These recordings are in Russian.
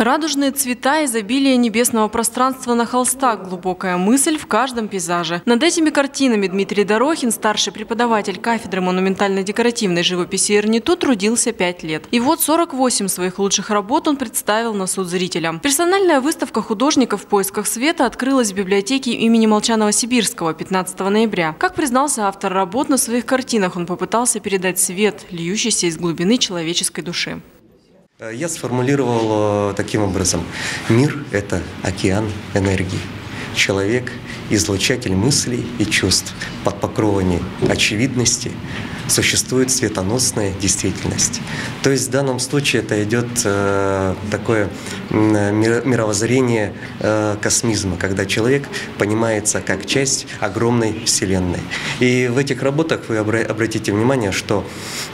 Радужные цвета, изобилие небесного пространства на холстах, глубокая мысль в каждом пейзаже. Над этими картинами Дмитрий Дорохин, старший преподаватель кафедры монументально-декоративной живописи РНИТУ, трудился пять лет. И вот 48 своих лучших работ он представил на суд зрителям. Персональная выставка художников в поисках света открылась в библиотеке имени Молчанова-Сибирского 15 ноября. Как признался автор работ, на своих картинах он попытался передать свет, льющийся из глубины человеческой души. Э, я сформулировал э, таким образом. Мир – это океан энергии. Человек – излучатель мыслей и чувств. Под покровами очевидности существует светоносная действительность. То есть в данном случае это идет э, такое мировоззрение э, космизма, когда человек понимается как часть огромной Вселенной. И в этих работах вы обратите внимание, что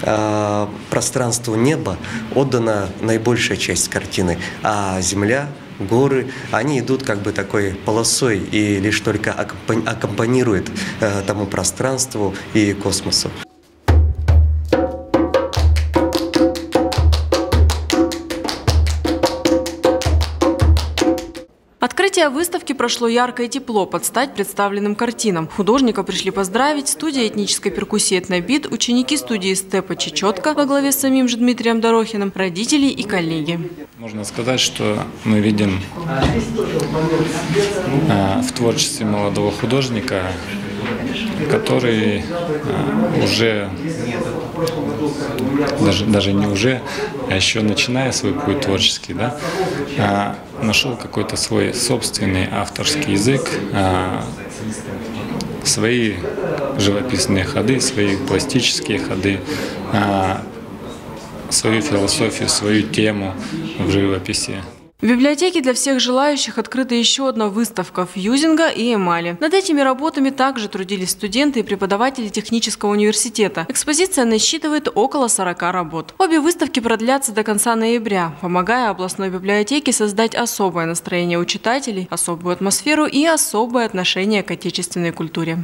э, пространству неба отдана наибольшая часть картины, а Земля горы, они идут как бы такой полосой и лишь только аккомпанируют э, тому пространству и космосу. Открытие выставки прошло ярко и тепло под стать представленным картинам. Художника пришли поздравить студия этнической перкуссии «Этнобит», ученики студии «Степа Чечетка» во главе с самим же Дмитрием Дорохиным, родители и коллеги. Можно сказать, что мы видим э, в творчестве молодого художника, который э, уже даже, даже не уже, а еще начиная свой путь творческий, да, а, нашел какой-то свой собственный авторский язык, а, свои живописные ходы, свои пластические ходы, а, свою философию, свою тему в живописи. В библиотеке для всех желающих открыта еще одна выставка фьюзинга и эмали. Над этими работами также трудились студенты и преподаватели технического университета. Экспозиция насчитывает около 40 работ. Обе выставки продлятся до конца ноября, помогая областной библиотеке создать особое настроение у читателей, особую атмосферу и особое отношение к отечественной культуре.